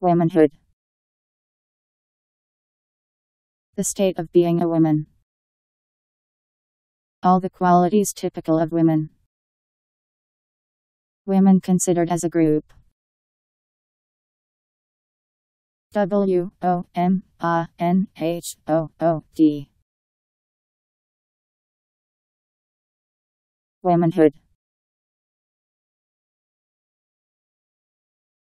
Womanhood. The state of being a woman. All the qualities typical of women. Women considered as a group. W O M A N H O O D. Womanhood.